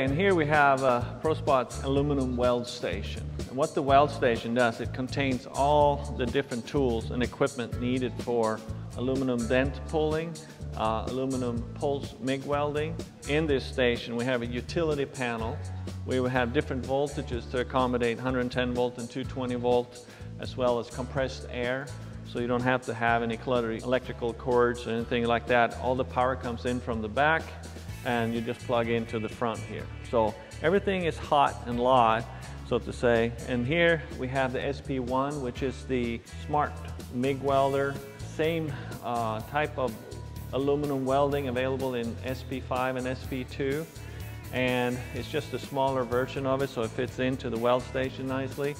And here we have a ProSpot's aluminum weld station. And what the weld station does, it contains all the different tools and equipment needed for aluminum dent pulling, uh, aluminum pulse MIG welding. In this station we have a utility panel. We have different voltages to accommodate 110 volt and 220 volt as well as compressed air so you don't have to have any cluttered electrical cords or anything like that. All the power comes in from the back and you just plug into the front here. So everything is hot and live, so to say. And here we have the SP1, which is the smart MIG welder, same uh, type of aluminum welding available in SP5 and SP2. And it's just a smaller version of it, so it fits into the weld station nicely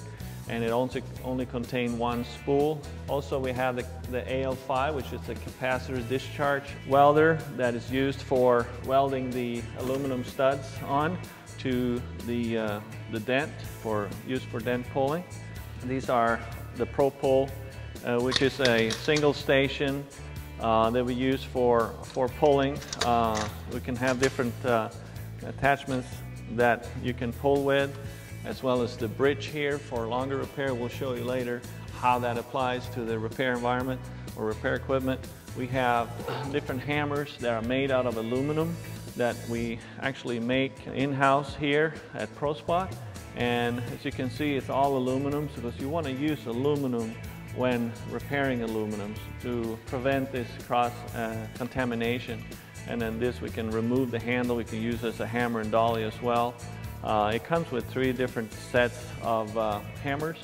and it only, only contains one spool. Also we have the, the AL5 which is a capacitor discharge welder that is used for welding the aluminum studs on to the, uh, the dent for use for dent pulling. These are the ProPull uh, which is a single station uh, that we use for, for pulling. Uh, we can have different uh, attachments that you can pull with as well as the bridge here for longer repair. We'll show you later how that applies to the repair environment or repair equipment. We have different hammers that are made out of aluminum that we actually make in-house here at ProSpot. And as you can see, it's all aluminum because you want to use aluminum when repairing aluminum to prevent this cross uh, contamination. And then this we can remove the handle, we can use as a hammer and dolly as well. Uh, it comes with three different sets of uh, hammers.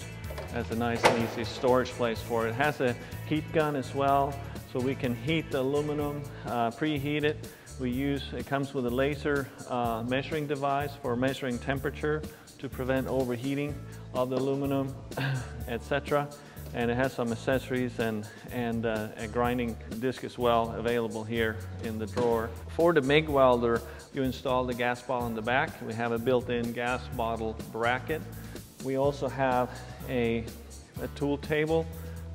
Has a nice and easy storage place for it. It has a heat gun as well, so we can heat the aluminum, uh, preheat it. We use, it comes with a laser uh, measuring device for measuring temperature to prevent overheating of the aluminum, etc and it has some accessories and, and uh, a grinding disc as well available here in the drawer. For the MIG welder, you install the gas bottle in the back. We have a built-in gas bottle bracket. We also have a, a tool table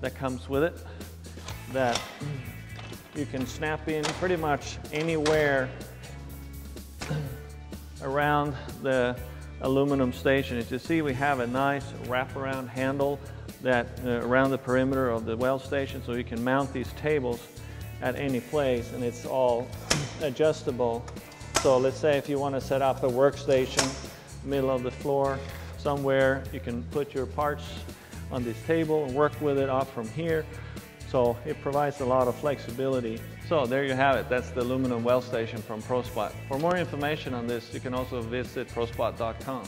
that comes with it that you can snap in pretty much anywhere around the aluminum station. As you see, we have a nice wraparound handle that uh, around the perimeter of the weld station so you can mount these tables at any place and it's all adjustable. So let's say if you want to set up a workstation middle of the floor somewhere, you can put your parts on this table and work with it off from here. So it provides a lot of flexibility. So there you have it. That's the aluminum weld station from ProSpot. For more information on this, you can also visit prospot.com.